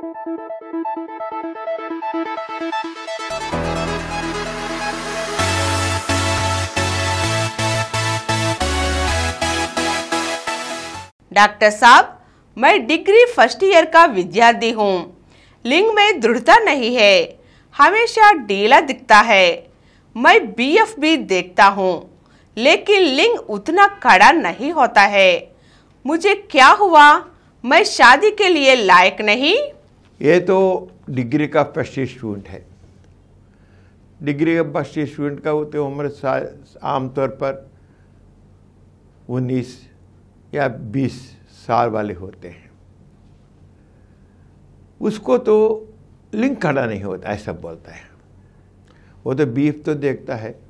Doctor साहब, मैं degree first year का विद्यार्थी हूँ। लिंग में दृढ़ता नहीं है, हमेशा डीला दिखता है। मैं बीएफ भी देखता हूँ, लेकिन लिंग उतना कड़ा नहीं होता है। मुझे क्या हुआ? मैं शादी के लिए लायक नहीं? ये तो डिग्री का फ़र्स्ट स्टूडेंट है। डिग्री का फ़र्स्ट स्टूडेंट का होते उम्र आमतौर पर 19 या 20 साल वाले होते हैं। उसको तो लिंक खड़ा नहीं होता, ऐसा बोलता है। वो तो बीफ तो देखता है,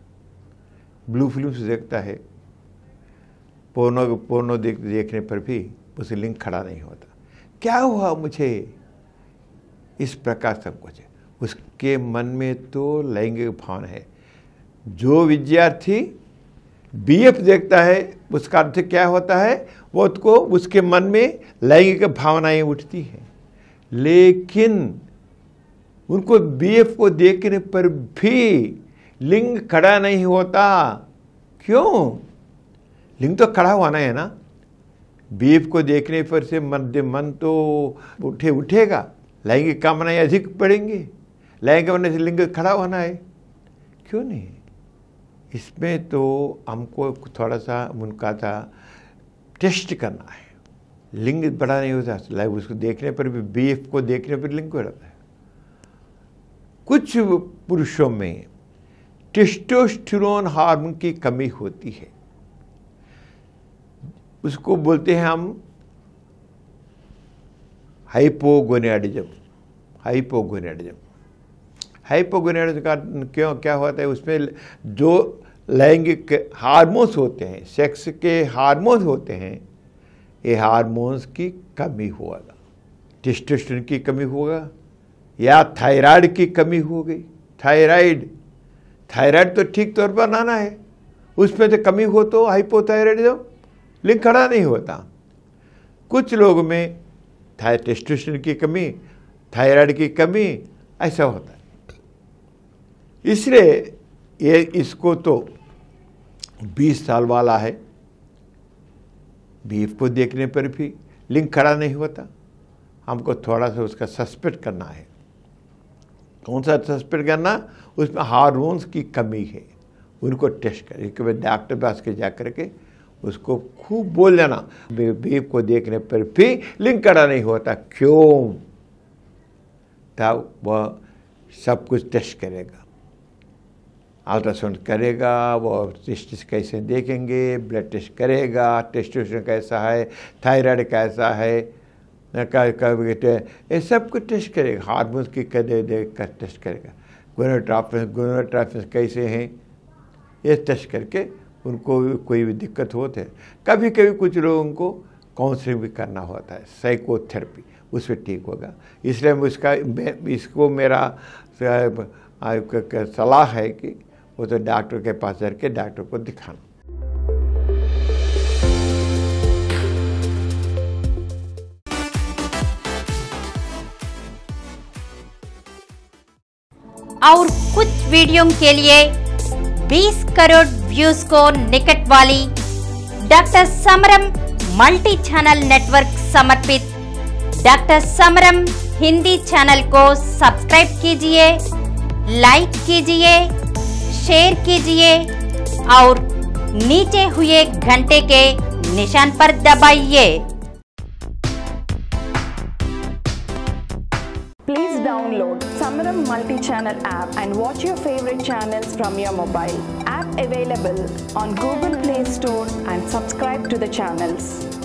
ब्लू फ़िल्म देखता है, पोर्नो पोर्नो देख, देखने पर भी उसे लिंक खड़ा नहीं होता। क्या हुआ मुझे? इस प्रकार सब कुछ है। उसके मन में तो लैंगिक भावना है। जो विद्यार्थी बीएफ देखता है, उसका अर्थ क्या होता है? वो उसको उसके मन में लैंगिक भावनाएँ उठती हैं। लेकिन उनको बीएफ को देखने पर भी लिंग खड़ा नहीं होता। क्यों? लिंग तो खड़ा होना है ना। बीएफ को देखने पर से मध्य मन तो उठे, उठेगा। लैंगिक कामनाएँ अधिक बढ़ेंगी। लैंगिक बनने से लिंग खड़ा होना है। क्यों नहीं? इसमें तो हमको थोड़ा सा उनका था टेस्ट करना है। लिंग बड़ा नहीं होता। लाइक उसको देखने पर भी बीएफ को देखने पर लिंग बढ़ता है। कुछ पुरुषों में टेस्टोस्टेरोन हार्मोन की कमी होती है। उसको बोलते हैं हम हाइपोगोनियाडिज्म हाइपोगोनियाडिज्म। हाइपोगोनियाडिज्म का क्यों, क्या होता है उसमें जो लैंगिक हार्मोन्स होते हैं, सेक्स के हार्मोन्स होते हैं, ये हार्मोन्स की कमी होगा टेस्टोस्टेरोन की कमी होगा या थायराइड की कमी हो गई। थायराइड थायराइड तो ठीक तौर पर आना है। उसमें तो कमी हो तो हाइपोथायराइडिज्म लिंक खड़ा नहीं होता। कुछ लोग में थाय टेस्टोस्टेरोन की कमी, थायराइड की कमी, ऐसा होता है। इसलिए ये, इसको तो 20 साल वाला है। बीफ को देखने पर भी लिंक खड़ा नहीं होता। हमको थोड़ा सा उसका सस्पेक्ट करना है। कौन सा सस्पेक्ट करना? उसमें हार्मोन्स की कमी है। उनको टेस्ट करें। डॉक्टर पास के जा करके उसको खूब बोल लेना। बीफ को देखने पर भी लिंक खड़ा नहीं होता। क्यों? तब वह सब कुछ टेस्ट करेगा। अल्ट्रासाउंड करेगा वो टेस्ट कैसे देखेंगे, ब्लड टेस्ट करेगा, टेस्टोस्टेरोन कैसा है, थायराइड कैसा है ये सब कुछ टेस्ट करेगा। हार्मोन्स की दे दे कर टेस्ट करेगा। गोनोट्राफिस गोनोट्राफिस कैसे हैं, ये टेस्ट करके उनको भी कोई भी दिक्कत होते है। कभी कभी कुछ लोगों को काउंसलिंग भी करना होता है साइकोथेरेपी उसमें ठीक होगा। इसलिए उसका इसको मेरा सलाह है कि वो तो डॉक्टर के पास जाके डॉक्टर को दिखाना। और कुछ वीडियो के लिए 20 करोड़ व्यूज़ को निकट वाली doctor Samaram multi channel network समर्पित। डॉक्टर समरम हिंदी चैनल को सब्सक्राइब कीजिए, लाइक कीजिए, शेयर कीजिए और नीचे हुए घंटे के निशान पर दबाइए। Download Samaram multi-channel app and watch your favorite channels from your mobile. App available on Google Play Store and subscribe to the channels.